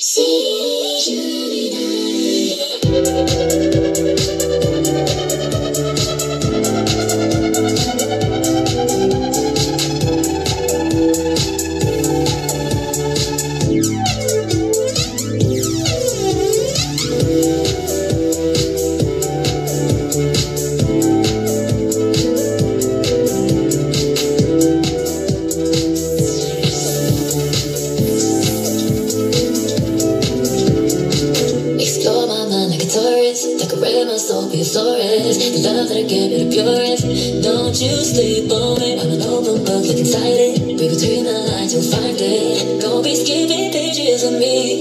心 my soul purest. The love that I give it purest. Don't you sleep on it. I'm an open book, look inside it. Read between the lines, you'll find it. Don't be skipping pages of me.